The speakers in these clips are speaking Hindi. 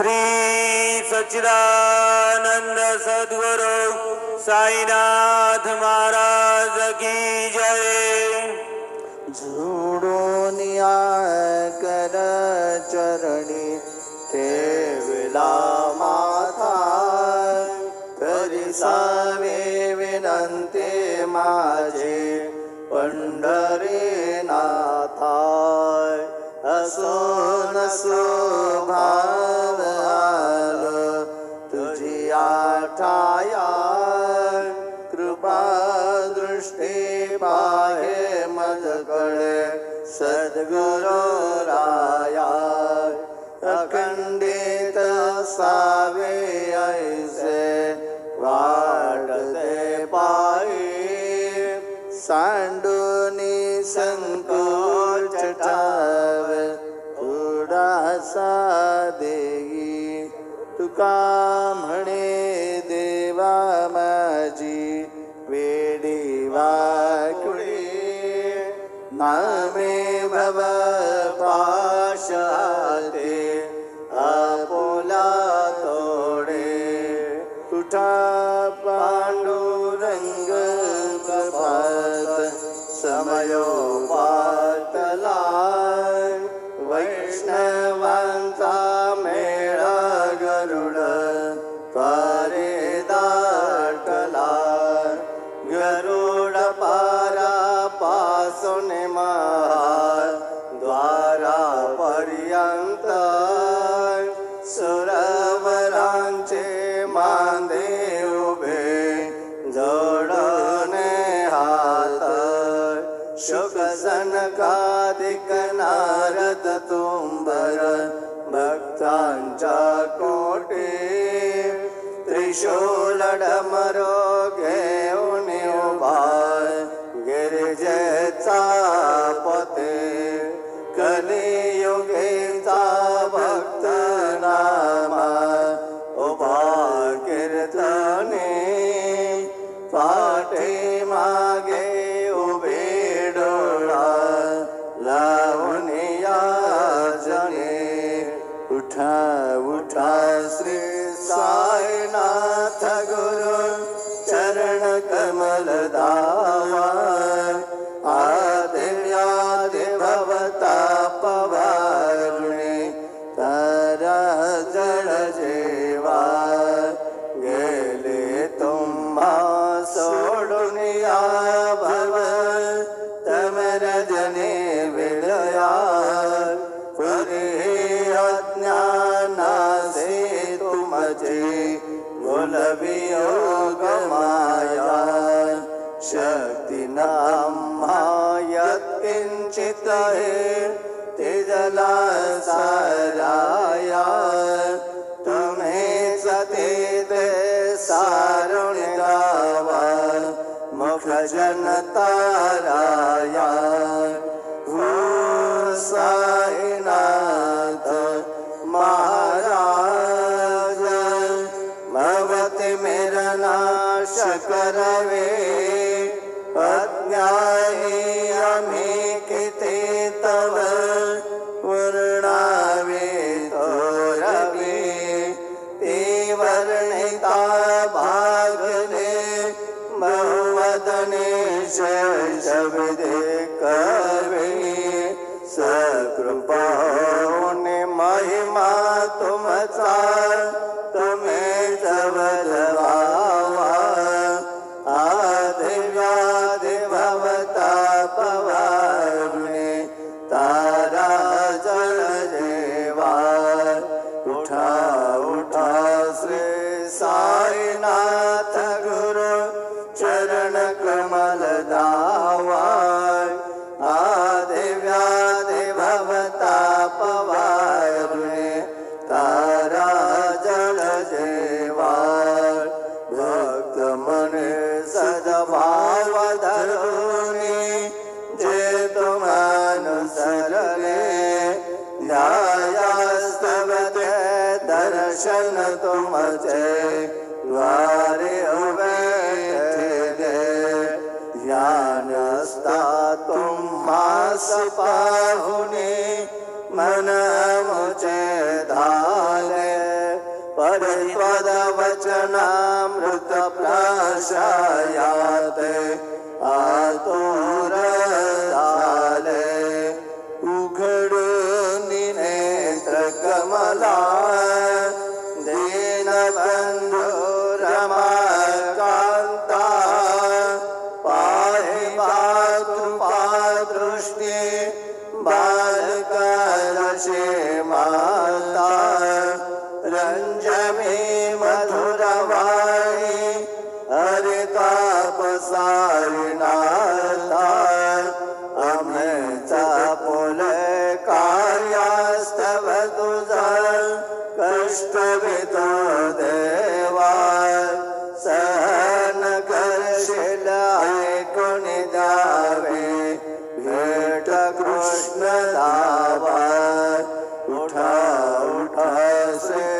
श्री सच्चिदानंद सदगुरु साईनाथ महाराज की जय। झूड़ो निया कर चरणी ठेवला माता तरी सावे विनंती माझे हसा देगी तुका म्हणे देवा। Bye. इतना तुम्हें सती दे मुख जनत Every day. हस्ता तुम्हा सिपाहुने मन मुचे धारे परिपद वचनामृत प्रशायाते। আছে মা उठा उठा से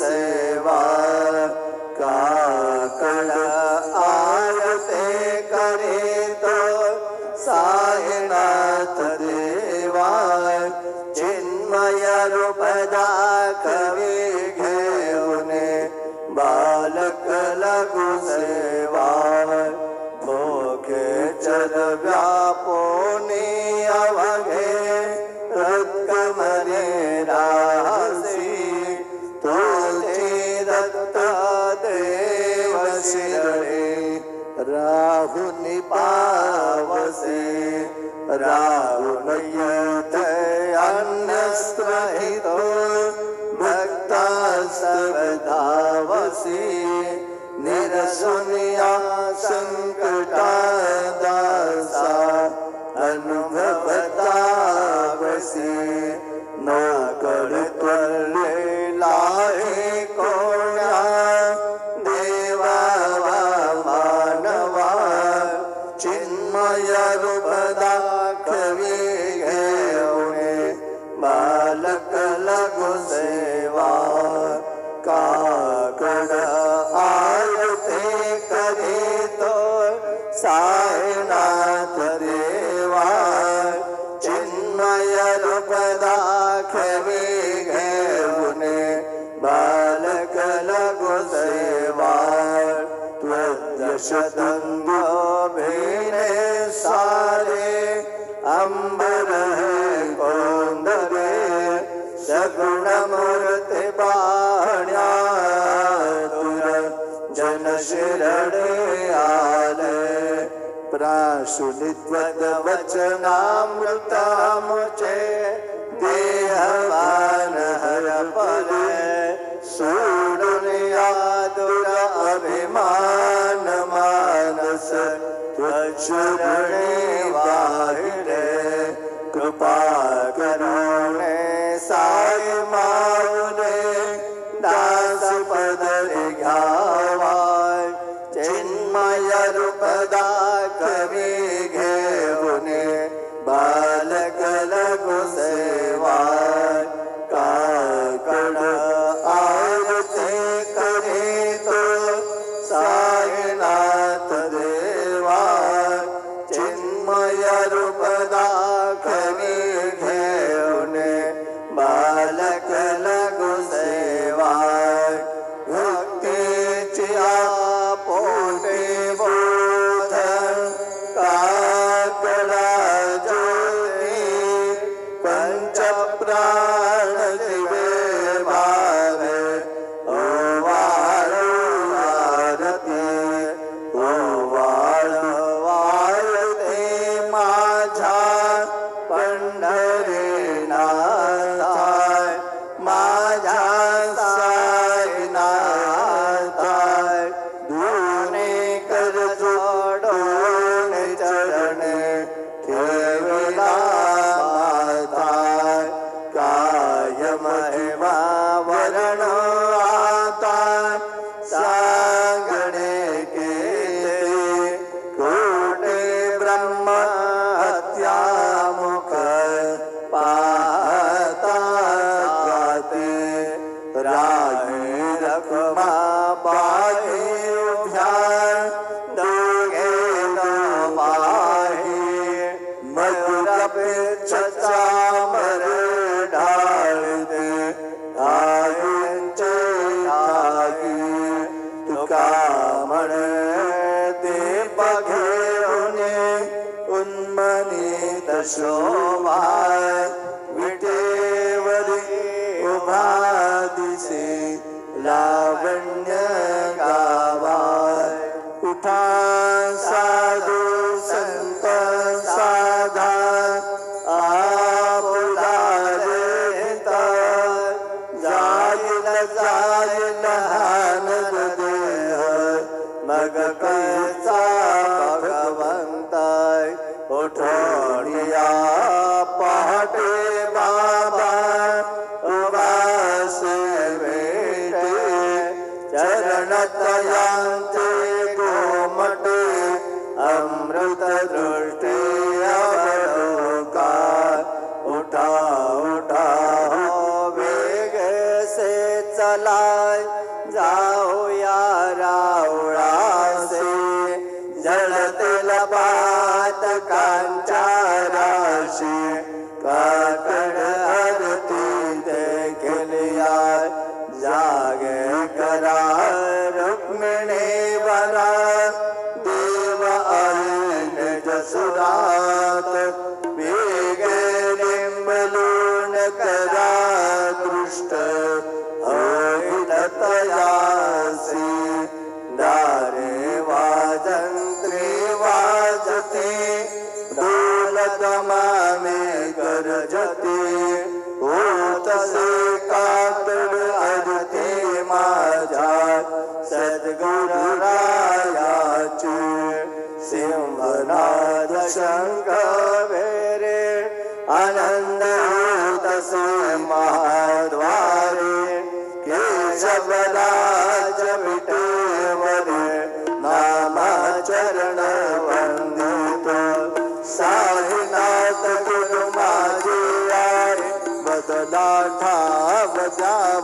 सेवा रावणयत अन्नस्त्वहितो भक्तास्तवधावसि निरसुनिया सङ्कटादासा अनुभवतावसि न कर्तुर्लीलाहे कोणा देवा वा मानवा अंबर कौंदरे सगुणमूर्ति बाण्या तुर जन शिरणे आले प्राशुनित्वद वचनामृतामुचे देहवान हर परे सूर्यादुर अभिमान मानस त्वचुरणे वाहे গোপাল চালায় যাও ইয়ারাওড়া राजा